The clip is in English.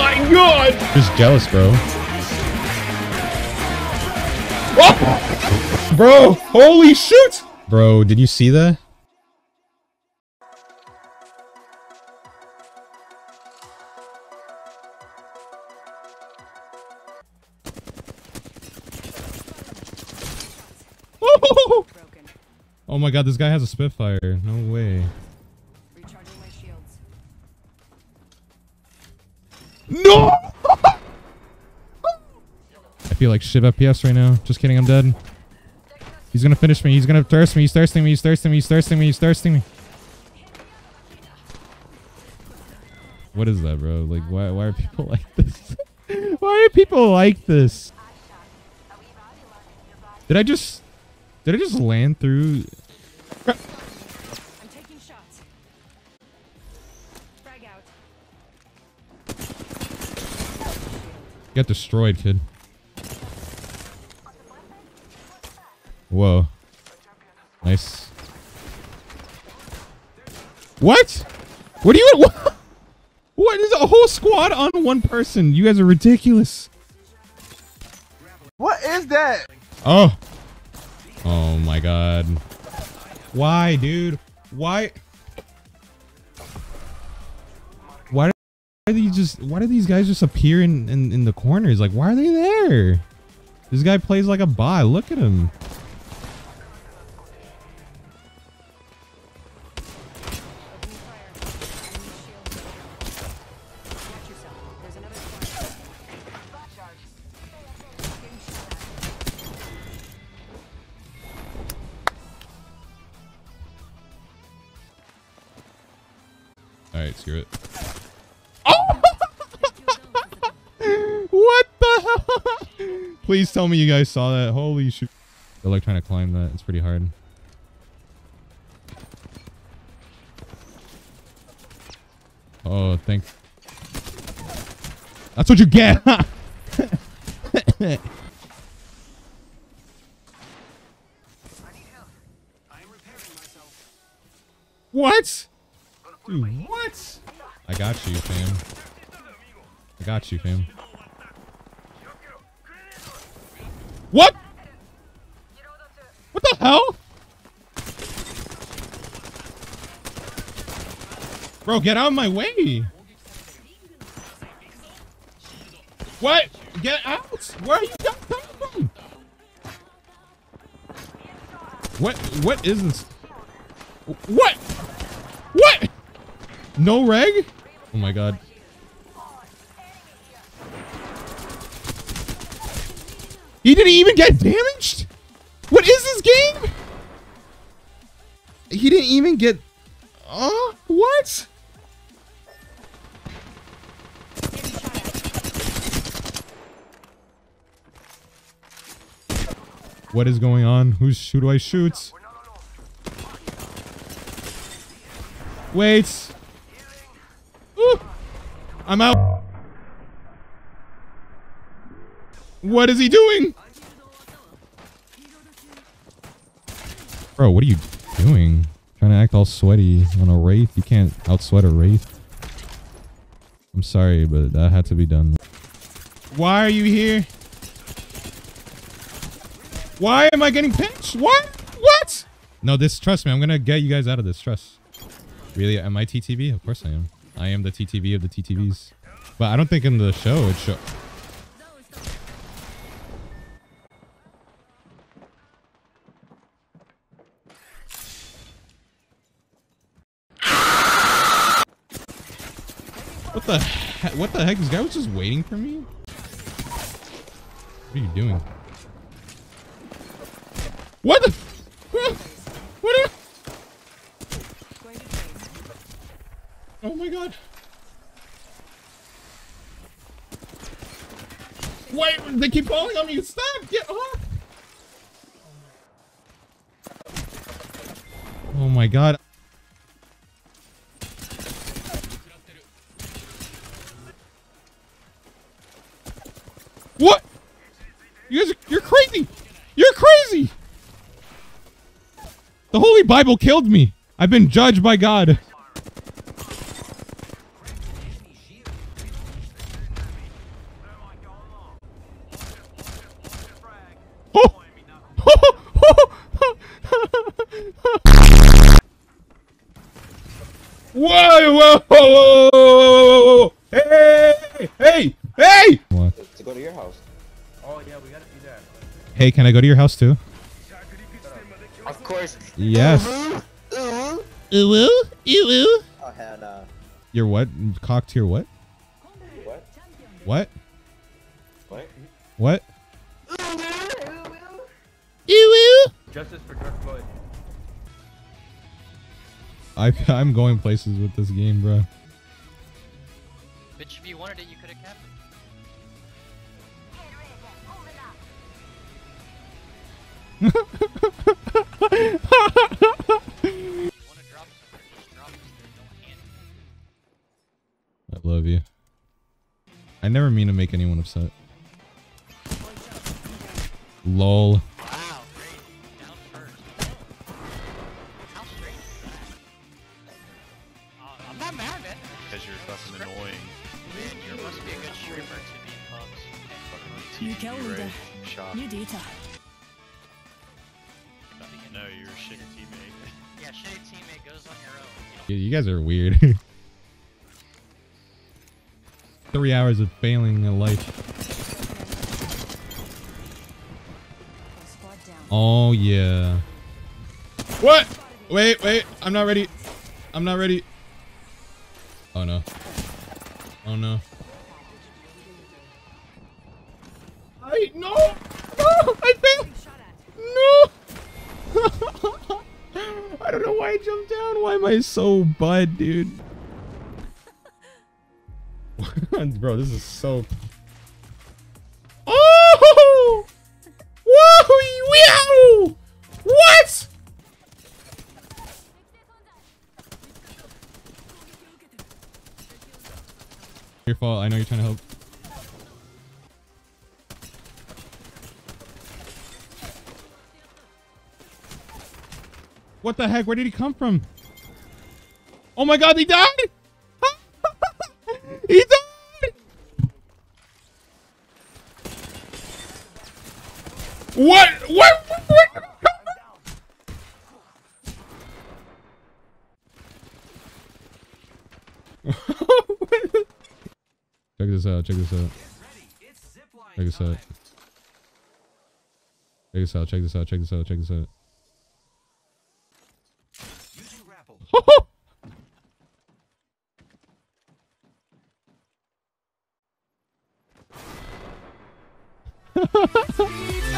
my god! Just jealous, bro. Oh! Bro, holy shit! Bro, did you see that? Oh my god, this guy has a Spitfire. No way. No! I feel like shit FPS right now. Just kidding, I'm dead. He's gonna finish me. He's gonna thirst me. He's thirsting me. He's thirsting me. He's thirsting me. He's thirsting me. What is that, bro? Like, why, why are people like this? why are people like this? Did I just... Did I just land through... Got destroyed, kid. Whoa. Nice. What? What do you... What? What is a whole squad on one person? You guys are ridiculous. What is that? Oh. Oh my god. Why, dude? Why are these just why do these guys just appear in, in, in the corners? Like why are they there? This guy plays like a bot. Look at him. Alright, screw it. Please tell me you guys saw that. Holy shit. They're like trying to climb that. It's pretty hard. Oh, thanks. That's what you get. what? Dude, what? I got you, fam. I got you, fam. What? What the hell? Bro, get out of my way. What? Get out. Where are you coming from? What? What is this? What? What? No reg? Oh my god. He didn't even get damaged? What is this game? He didn't even get... Uh, what? What is going on? Who's, who do I shoot? Wait. Ooh. I'm out. What is he doing? Bro, what are you doing? Trying to act all sweaty on a Wraith? You can't outsweat a Wraith. I'm sorry, but that had to be done. Why are you here? Why am I getting pinched? What? What? No, this, trust me, I'm gonna get you guys out of this, trust. Really? Am I TTV? Of course I am. I am the TTV of the TTVs. But I don't think in the show it show. What the he- what the heck? This guy was just waiting for me? What are you doing? What the? What? Are, oh my god! Wait, they keep falling on me. Stop! Get off! Oh my god. What? You guys, are, you're crazy. You're crazy. The Holy Bible killed me. I've been judged by God. Oh. whoa, whoa, whoa, whoa, whoa, whoa, whoa, whoa, hey, hey, hey, Hey, can I go to your house too? Of course. Yes. Uh-huh. Ooh. Ooh, ooh, ooh. Oh hell no. Your what? Cock tier what? What? What? What? What? Ooh, ooh. Justice for George Floyd. I, I'm going places with this game, bro. Bitch, if you wanted it, you could have kept it. I love you. I never mean to make anyone upset. Lol. No, you're a shitty teammate. Yeah, shitty teammate goes on your own. You Yeah, You guys are weird. Three hours of failing at life. Oh, yeah. What? Wait, wait. I'm not ready. I'm not ready. Oh, no. Oh, no. I, no. No, I failed. Being shot at. No! I don't know why I jumped down. Why am I so bud, dude? Bro, this is so. Oh! Whoa! What? Your fault. I know you're trying to help. What the heck? Where did he come from? Oh my god, he died! he died! What? What? what? check this out, check this out. Check this out. Check this out, check this out, check this out, check this out. Sweet.